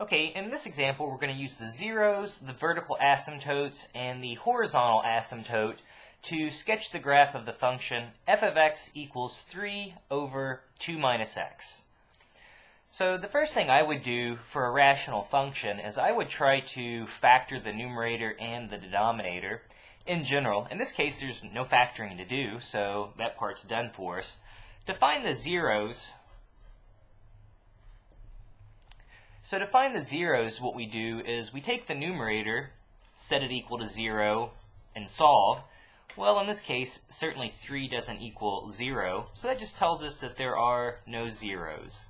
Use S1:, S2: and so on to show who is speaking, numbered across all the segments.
S1: Okay, in this example, we're going to use the zeros, the vertical asymptotes, and the horizontal asymptote to sketch the graph of the function f of x equals 3 over 2 minus x. So the first thing I would do for a rational function is I would try to factor the numerator and the denominator in general. In this case, there's no factoring to do, so that part's done for us. To find the zeros, So to find the zeros, what we do is we take the numerator, set it equal to 0, and solve. Well, in this case, certainly 3 doesn't equal 0, so that just tells us that there are no zeros.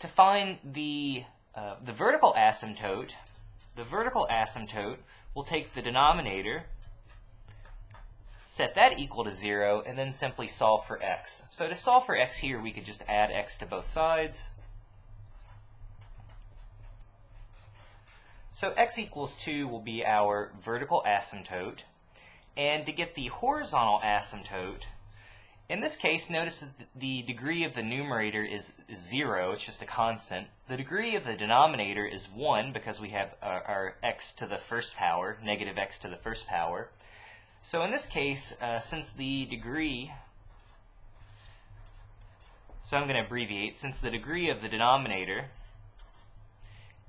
S1: To find the, uh, the vertical asymptote, the vertical asymptote will take the denominator, set that equal to 0, and then simply solve for x. So to solve for x here, we could just add x to both sides. So x equals 2 will be our vertical asymptote. And to get the horizontal asymptote, in this case, notice that the degree of the numerator is 0, it's just a constant. The degree of the denominator is 1 because we have our, our x to the first power, negative x to the first power. So in this case, uh, since the degree, so I'm going to abbreviate, since the degree of the denominator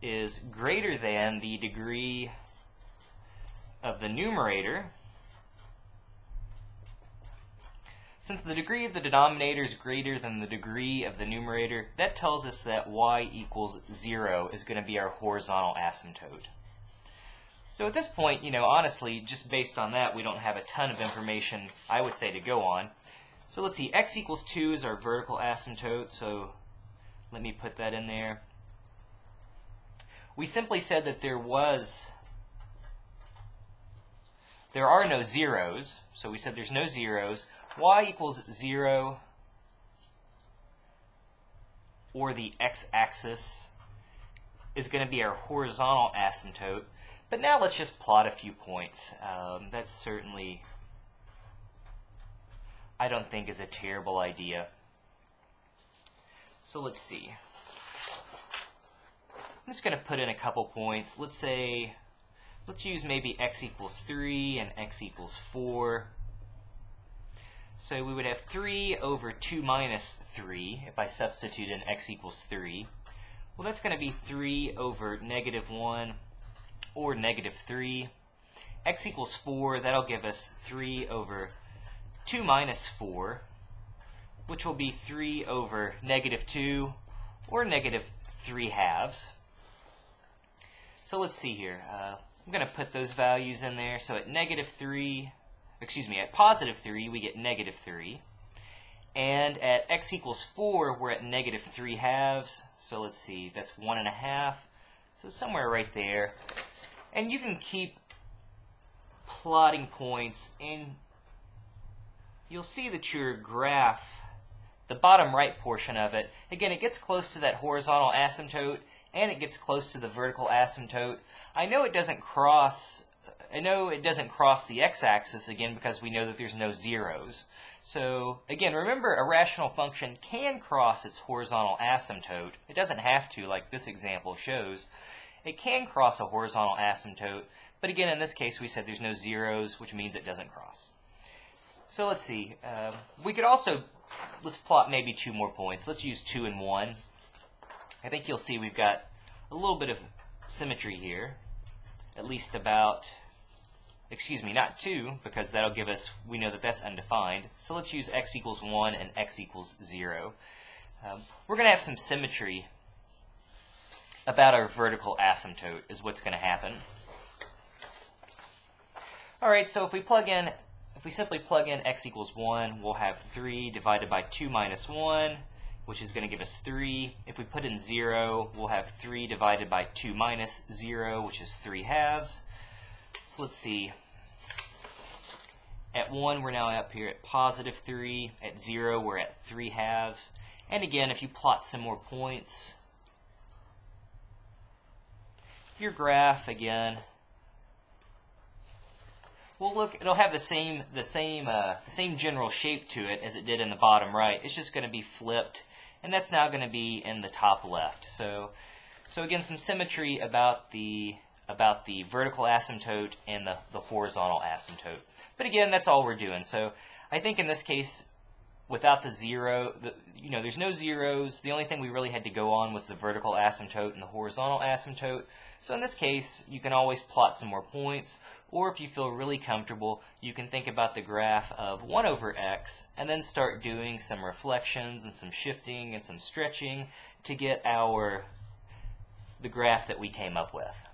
S1: is greater than the degree of the numerator, since the degree of the denominator is greater than the degree of the numerator, that tells us that y equals 0 is going to be our horizontal asymptote. So at this point, you know, honestly, just based on that, we don't have a ton of information, I would say, to go on. So let's see, x equals 2 is our vertical asymptote, so let me put that in there. We simply said that there was, there are no zeros, so we said there's no zeros. y equals 0 or the x-axis is going to be our horizontal asymptote. But now let's just plot a few points. Um, that's certainly, I don't think, is a terrible idea. So let's see. I'm just going to put in a couple points. Let's say, let's use maybe x equals 3 and x equals 4. So we would have 3 over 2 minus 3 if I substitute in x equals 3. Well, that's going to be 3 over negative 1 or negative 3. x equals 4, that'll give us 3 over 2 minus 4, which will be 3 over negative 2 or negative 3 halves. So let's see here. Uh, I'm going to put those values in there. So at negative 3, excuse me, at positive 3, we get negative 3. And at x equals 4, we're at negative 3 halves. So let's see, that's 1 and a half. So somewhere right there. And you can keep plotting points, and you'll see that your graph, the bottom right portion of it, again, it gets close to that horizontal asymptote, and it gets close to the vertical asymptote. I know it doesn't cross I know it doesn't cross the x-axis again because we know that there's no zeros. So again, remember a rational function can cross its horizontal asymptote. It doesn't have to like this example shows. It can cross a horizontal asymptote, but again in this case we said there's no zeros, which means it doesn't cross. So let's see. Um, we could also, let's plot maybe two more points. Let's use 2 and 1. I think you'll see we've got a little bit of symmetry here, at least about, excuse me, not 2, because that'll give us, we know that that's undefined. So let's use x equals 1 and x equals 0. Um, we're going to have some symmetry about our vertical asymptote is what's going to happen. All right, so if we plug in, we simply plug in x equals 1, we'll have 3 divided by 2 minus 1, which is going to give us 3. If we put in 0, we'll have 3 divided by 2 minus 0, which is 3 halves. So let's see. At 1, we're now up here at positive 3. At 0, we're at 3 halves. And again, if you plot some more points, your graph, again, well, look, it'll have the same the same uh, the same general shape to it as it did in the bottom right. It's just going to be flipped and that's now going to be in the top left. So, so again, some symmetry about the about the vertical asymptote and the, the horizontal asymptote. But again, that's all we're doing. So I think in this case, without the zero, the, you know, there's no zeros. The only thing we really had to go on was the vertical asymptote and the horizontal asymptote. So in this case, you can always plot some more points, or if you feel really comfortable, you can think about the graph of 1 over x and then start doing some reflections and some shifting and some stretching to get our the graph that we came up with.